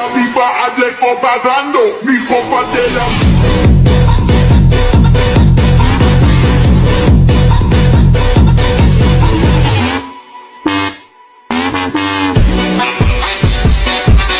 la viva ayer pagando, mi copa de la